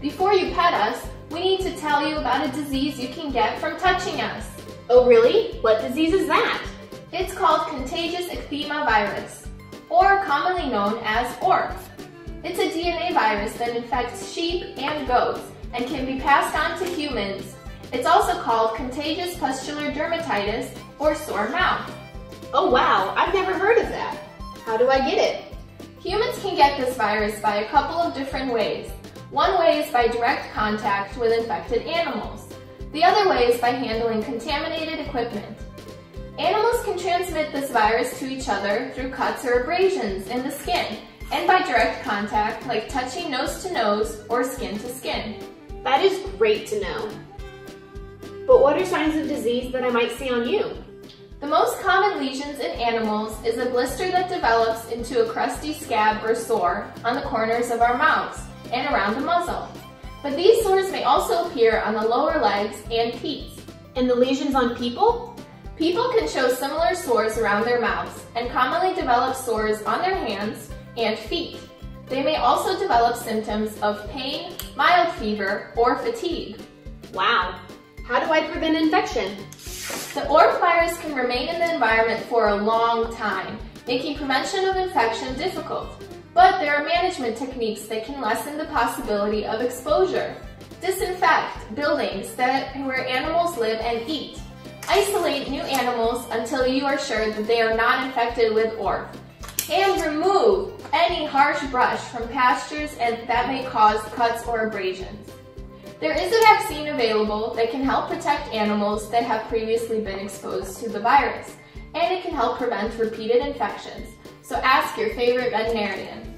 Before you pet us, we need to tell you about a disease you can get from touching us. Oh really? What disease is that? It's called contagious ecthyma virus, or commonly known as ORF. It's a DNA virus that infects sheep and goats and can be passed on to humans. It's also called contagious pustular dermatitis or sore mouth. Oh wow, I've never heard of that. How do I get it? Humans can get this virus by a couple of different ways. One way is by direct contact with infected animals. The other way is by handling contaminated equipment. Animals can transmit this virus to each other through cuts or abrasions in the skin and by direct contact like touching nose to nose or skin to skin. That is great to know. But what are signs of disease that I might see on you? The most common lesions in animals is a blister that develops into a crusty scab or sore on the corners of our mouths and around the muzzle. But these sores may also appear on the lower legs and feet. And the lesions on people? People can show similar sores around their mouths and commonly develop sores on their hands and feet. They may also develop symptoms of pain, mild fever, or fatigue. Wow. How do I prevent infection? The ORF virus can remain in the environment for a long time, making prevention of infection difficult. But there are management techniques that can lessen the possibility of exposure. Disinfect buildings that, where animals live and eat. Isolate new animals until you are sure that they are not infected with ORF. And remove any harsh brush from pastures and that may cause cuts or abrasions. There is a vaccine available that can help protect animals that have previously been exposed to the virus, and it can help prevent repeated infections, so ask your favorite veterinarian.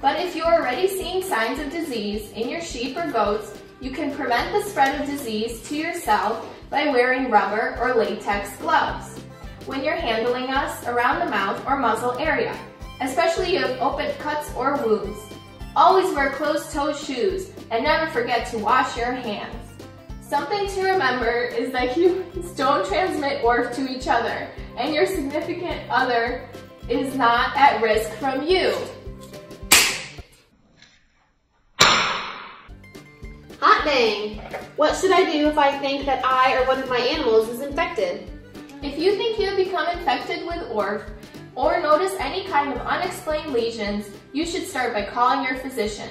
But if you are already seeing signs of disease in your sheep or goats, you can prevent the spread of disease to yourself by wearing rubber or latex gloves when you're handling us around the mouth or muzzle area, especially if you have open cuts or wounds. Always wear closed-toed shoes and never forget to wash your hands. Something to remember is that humans don't transmit ORF to each other and your significant other is not at risk from you. Dang! What should I do if I think that I or one of my animals is infected? If you think you have become infected with ORF or notice any kind of unexplained lesions, you should start by calling your physician.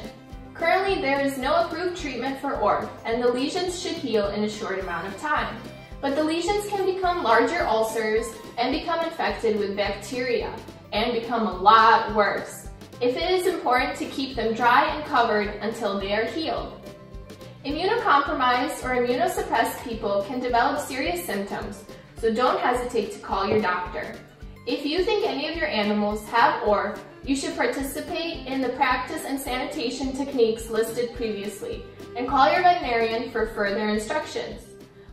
Currently, there is no approved treatment for ORF, and the lesions should heal in a short amount of time. But the lesions can become larger ulcers and become infected with bacteria and become a lot worse. If it is important to keep them dry and covered until they are healed. Immunocompromised or immunosuppressed people can develop serious symptoms, so don't hesitate to call your doctor. If you think any of your animals have ORF, you should participate in the practice and sanitation techniques listed previously and call your veterinarian for further instructions.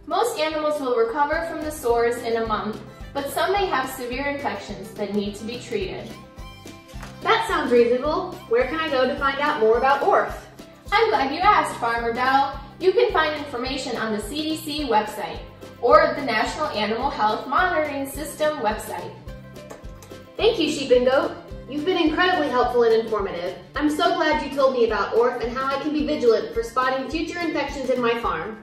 Most animals will recover from the sores in a month, but some may have severe infections that need to be treated. That sounds reasonable. Where can I go to find out more about ORF? I'm glad you asked, Farmer Dell. You can find information on the CDC website or the National Animal Health Monitoring System website. Thank you, Sheep and Goat. You've been incredibly helpful and informative. I'm so glad you told me about ORF and how I can be vigilant for spotting future infections in my farm.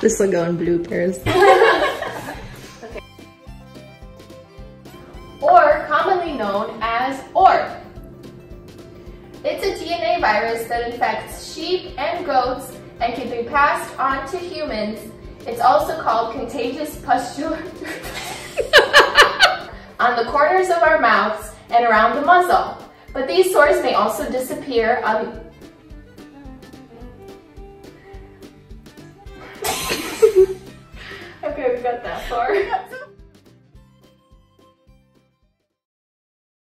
This will go in bloopers. Or commonly known as ORF. It's a DNA virus that infects sheep and goats and can be passed on to humans. It's also called contagious pustular on the corners of our mouths and around the muzzle. But these sores may also disappear on that far.